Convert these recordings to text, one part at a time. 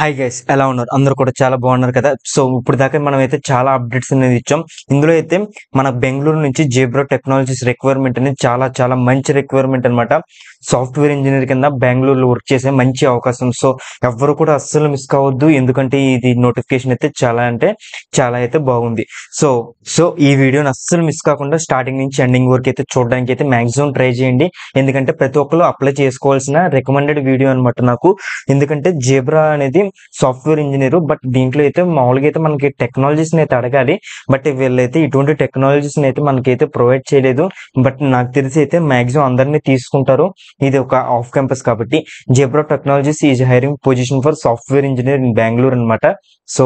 Hi guys ఎలా ఉన్నారు? అందరూ కూడా చాలా బాగున్నారు కదా? సో ఇప్పుడు దాకా మనం అయితే చాలా అప్డేట్స్ అనేది ఇచ్చాం. ఇందులో అయితే మన బెంగళూరు నుంచి జేబ్రో టెక్నాలజీస్ రిక్వైర్మెంట్ అనేది చాలా చాలా మంచి రిక్వైర్మెంట్ అన్నమాట. సాఫ్ట్వేర్ ఇంజనీర్ కింద బెంగళూరులో వర్క్ చేసే మంచి అవకాశం. సో ఎవ్వరు కూడా అస్సలు మిస్ కావద్దు. ఎందుకంటే ఇది నోటిఫికేషన్ అయితే చాలా అంటే చాలా అయితే బాగుంది. సో సో ఈ వీడియోని అస్సలు మిస్ కాకుండా స్టార్టింగ్ నుంచి ఎండింగ్ వరకు అయితే చూడడానికి అయితే మాక్సిమం ట్రై చేయండి. ఎందుకంటే ప్రతి ఒక్కరు అప్లై చేసుకోవాల్సిన రికమెండెడ్ వీడియో అనమాట నాకు. ఎందుకంటే జేబ్రా అనేది సాఫ్ట్వేర్ ఇంజనీర్ బట్ దీంట్లో అయితే మామూలుగా అయితే మనకి టెక్నాలజీస్ని అయితే అడగాలి. బట్ వీళ్ళైతే ఇటువంటి టెక్నాలజీస్ని అయితే మనకైతే ప్రొవైడ్ చేయలేదు. బట్ నాకు తెలిసి అయితే మాక్సిమం అందరినీ తీసుకుంటారు. ఇది ఒక ఆఫ్ క్యాంపస్ కాబట్టి. Zebra Technologies is hiring position for software engineer in Bengaluru అనమాట సో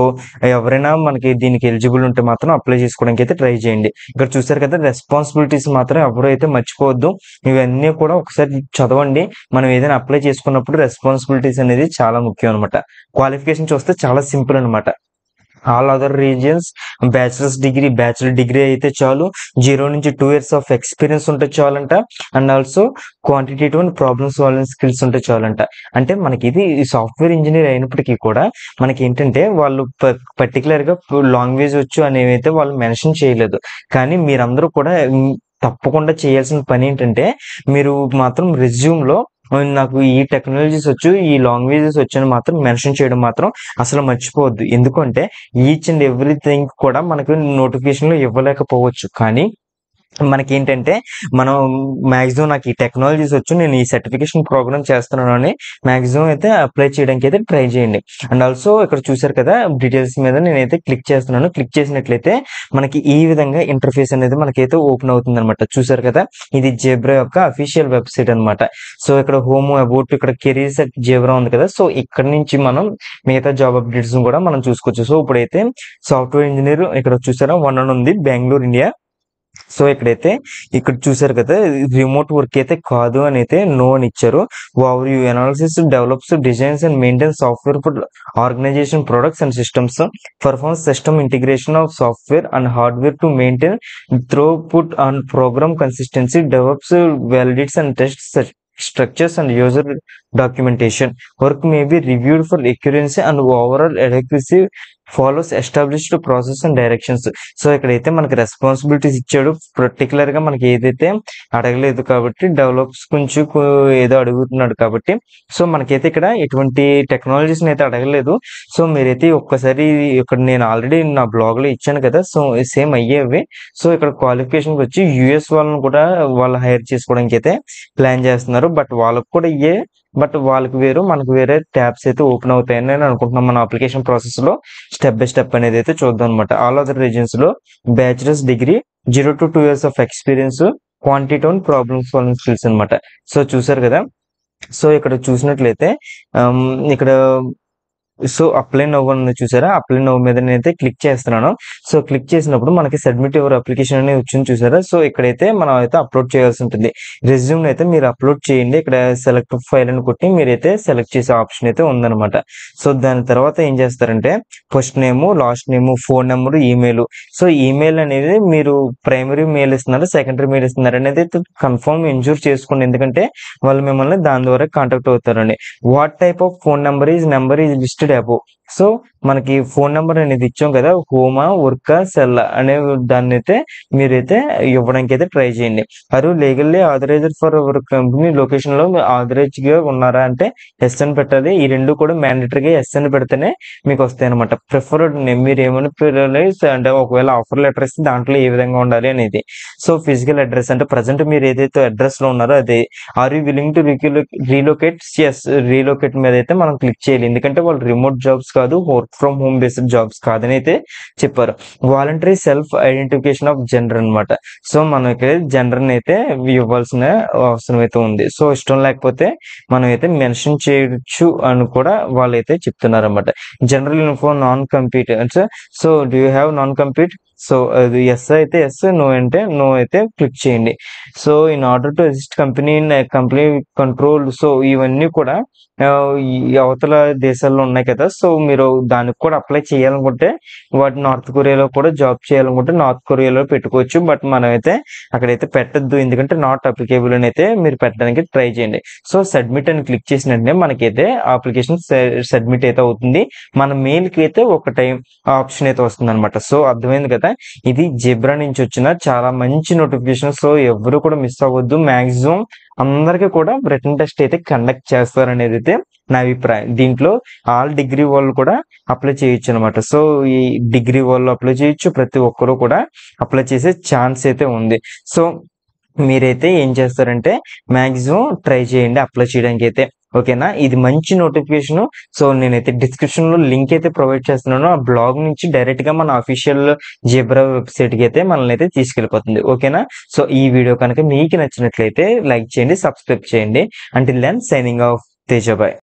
ఎవరైనా మనకి దీనికి ఎలిజిబుల్ ఉంటే మాత్రం అప్లై చేసుకోవడానికి అయితే ట్రై చేయండి. ఇక్కడ చూసారు కదా రెస్పాన్సిబిలిటీస్ మాత్రం ఎవరు అయితే మర్చిపోవద్దు. ఇవన్నీ కూడా ఒకసారి చదవండి. మనం ఏదైనా అప్లై చేసుకున్నప్పుడు రెస్పాన్సిబిలిటీస్ అనేది చాలా ముఖ్యం అనమాట క్వాలిఫికేషన్ చూస్తే చాలా సింపుల్ అనమాట all other regions bachelors degree bachelor degree అయితే చాలు. జీరో నుంచి టూ ఇయర్స్ ఆఫ్ ఎక్స్పీరియన్స్ ఉంటే చాలంట. And also quantitative and problem solving skills ఉంటే చాలంట. అంటే మనకి ఇది సాఫ్ట్వేర్ ఇంజనీర్ అయినప్పటికీ కూడా మనకి ఏంటంటే వాళ్ళు పర్టికులర్గా లాంగ్వేజ్ వచ్చు అనేవి అయితే వాళ్ళు మెన్షన్ చేయలేదు. కానీ మీరందరూ కూడా తప్పకుండా చేయాల్సిన పని ఏంటంటే మీరు మాత్రం రెజ్యూమ్లో నాకు ఈ టెక్నాలజీస్ వచ్చు ఈ లాంగ్వేజెస్ వచ్చని మాత్రం మెన్షన్ చేయడం మాత్రం అసలు మర్చిపోవద్దు. ఎందుకంటే ఈచ్ అండ్ ఎవ్రీథింగ్ కూడా మనకు నోటిఫికేషన్లో ఇవ్వలేకపోవచ్చు. కానీ మనకి ఏంటంటే మనం మాక్సిమం నాకు ఈ టెక్నాలజీస్ వచ్చు నేను ఈ సర్టిఫికేషన్ ప్రోగ్రామ్ చేస్తున్నాను అని మాక్సిమం అయితే అప్లై చేయడానికి అయితే ట్రై చేయండి. అండ్ ఆల్సో ఇక్కడ చూసారు కదా డీటెయిల్స్ మీద నేనైతే క్లిక్ చేస్తున్నాను. క్లిక్ చేసినట్లయితే మనకి ఈ విధంగా ఇంటర్ఫేస్ అనేది మనకైతే ఓపెన్ అవుతుంది అనమాట చూసారు కదా ఇది జేబ్రా యొక్క అఫీషియల్ వెబ్సైట్ అన్నమాట. సో ఇక్కడ హోమ్ అబౌట్ ఇక్కడ కెరీర్స్ అట్ జేబ్రా ఉంది కదా సో ఇక్కడ నుంచి మనం మిగతా జాబ్ అప్డేట్స్ కూడా మనం చూసుకోవచ్చు. సో ఇప్పుడైతే సాఫ్ట్వేర్ ఇంజనీర్ ఇక్కడ చూసారా వన్ ఉంది బెంగళూరు ఇండియా. సో ఇక్కడైతే ఇక్కడ చూసారు కదా రిమోట్ వర్క్ అయితే కాదు అని అయితే నో అని ఇచ్చారు. Overview analysis develops designs and maintain software for organisation products and systems perform system integration of software and hardware to maintain throughput and program consistency develops validates and test structures and user documentation. Work may be reviewed for accuracy and overall adequacy follows established process and directions so ఇక్కడైతే మనకి responsibilities ఇచ్చాడు. పర్టికులర్గా మనకి ఏదైతే అడగలేదు కాబట్టి develops కొంచెం ఏదో అడుగుతున్నాడు కాబట్టి సో మనకైతే ఇక్కడ ఎటువంటి టెక్నాలజీస్ అయితే అడగలేదు. సో మీరైతే ఒక్కసారి ఇక్కడ నేను ఆల్రెడీ నా బ్లాగ్లో ఇచ్చాను కదా సో సేమ్ అయ్యేవి సో ఇక్కడ క్వాలిఫికేషన్ వచ్చి యుఎస్ వాళ్ళని కూడా వాళ్ళు హైర్ చేసుకోవడానికి అయితే ప్లాన్ చేస్తున్నారు. బట్ వాళ్ళకు కూడా ఇయ్యే బట్ వాళ్ళకి వేరు మనకు వేరే ట్యాబ్స్ అయితే ఓపెన్ అవుతాయని నేను అనుకుంటున్నాను. మన అప్లికేషన్ ప్రాసెస్లో స్టెప్ బై స్టెప్ అనేది అయితే చూద్దాం అనమాట all other రీజన్స్లో bachelors degree zero to two years of experience quantity and problem solving skills అనమాట సో చూసారు కదా? సో ఇక్కడ చూసినట్లయితే um, ఇక్కడ సో అప్లై నవ్ అని చూసారా? అప్లై నవ్ మీద నేనైతే క్లిక్ చేస్తున్నాను. సో క్లిక్ చేసినప్పుడు మనకి సబ్మిట్ యువర్ అప్లికేషన్ అనేది వచ్చింది చూసారా? సో ఇక్కడైతే మనం అయితే అప్లోడ్ చేయాల్సి ఉంటుంది. రెజ్యూమ్ అయితే మీరు అప్లోడ్ చేయండి. ఇక్కడ సెలెక్ట్ ఫైల్ అని కొట్టి మీరైతే సెలెక్ట్ చేసే ఆప్షన్ అయితే ఉందన్నమాట. సో దాని తర్వాత ఏం చేస్తారంటే first name last name phone number email. So email అనేది మీరు ప్రైమరీ మెయిల్ ఇస్తున్నారు సెకండరీ మెయిల్ ఇస్తున్నారు అనేది కన్ఫర్మ్ ఎంజూర్ చేసుకోండి. ఎందుకంటే వాళ్ళు మిమ్మల్ని దాని ద్వారా కాంటాక్ట్ అవుతారండి. What type of phone number is number is listed വരെ അപ്പോൾ సో మనకి ఫోన్ నెంబర్ అనేది ఇచ్చాం కదా హోమా వర్క సెల్ అనే దాన్ని అయితే మీరైతే ఇవ్వడానికి అయితే ట్రై చేయండి. Are legally authorised for our company లొకేషన్లో ఆథరైజ్గా ఉన్నారా అంటే ఎస్ అని పెట్టాలి. ఈ రెండు కూడా మ్యాండేటరీగా ఎస్ అని పెడితేనే మీకు వస్తాయి అనమాట ప్రిఫర్డ్ మీరు ఏమని అంటే ఒకవేళ ఆఫర్ లెటర్ ఇస్తే దాంట్లో ఏ విధంగా ఉండాలి అనేది. సో ఫిజికల్ అడ్రస్ అంటే ప్రజెంట్ మీరు ఏదైతే అడ్రస్లో ఉన్నారో అదే. Are you willing to relocate? Relocate మీద అయితే మనం క్లిక్ చేయాలి. ఎందుకంటే వాళ్ళు రిమోట్ జాబ్స్ కాదు work from home based jobs కాదని అయితే చెప్పారు. Voluntary self identification of gender అన్నమాట. సో మనకి జెండర్ అయితే ఇవ్వాల్సిన అవసరం అయితే ఉంది. సో ఇష్టం లేకపోతే మనం అయితే మెన్షన్ చేయొచ్చు అని కూడా వాళ్ళైతే చెప్తున్నారు అనమాట general uniform non complete so do have non complete so అది ఎస్ అయితే ఎస్ నో అంటే నో అయితే క్లిక్ చేయండి. So in order to assist company company control so ఇవన్నీ కూడా uh, అవతల దేశాల్లో ఉన్నాయి కదా సో మీరు దానికి కూడా అప్లై చేయాలనుకుంటే వాటి నార్త్ కొరియాలో కూడా జాబ్ చేయాలనుకుంటే నార్త్ కొరియాలో పెట్టుకోవచ్చు. బట్ మనమైతే అక్కడైతే పెట్టద్దు. ఎందుకంటే నాట్ అప్లికేబుల్ అని అయితే మీరు పెట్టడానికి ట్రై చేయండి. సో సబ్మిట్ అని క్లిక్ చేసిన వెంటనే మనకైతే అప్లికేషన్ సబ్మిట్ అయితే అవుతుంది. మన మెయిల్కి అయితే ఒక టైం ఆప్షన్ అయితే వస్తుంది అనమాట సో అర్థమైంది కదా? ఇది జిబ్రా నుంచి వచ్చిన చాలా మంచి నోటిఫికేషన్ సో ఎవరు కూడా మిస్ అవ్వద్దు. మాక్సిమం అందరికీ కూడా రిటర్న్ టెస్ట్ అయితే కండక్ట్ చేస్తారనేది అయితే నా అభిప్రాయం. దీంట్లో ఆల్ డిగ్రీ వాళ్ళు కూడా అప్లై చేయొచ్చు అనమాట సో ఈ డిగ్రీ వాళ్ళు అప్లై చేయొచ్చు. ప్రతి ఒక్కరు కూడా అప్లై చేసే ఛాన్స్ అయితే ఉంది. సో మీరైతే ఏం చేస్తారంటే మ్యాక్సిమం ట్రై చేయండి అప్లై చేయడానికి అయితే ఓకేనా? ఇది మంచి నోటిఫికేషన్. సో నేనైతే డిస్క్రిప్షన్లో లింక్ అయితే ప్రొవైడ్ చేస్తున్నాను. ఆ బ్లాగ్ నుంచి డైరెక్ట్గా మన అఫీషియల్ జిబ్రా వెబ్సైట్కి అయితే మనల్ని అయితే తీసుకెళ్ళిపోతుంది. ఓకేనా? సో ఈ వీడియో కనుక మీకు నచ్చినట్లయితే లైక్ చేయండి సబ్స్క్రైబ్ చేయండి. Until then signing off తేజబాయ్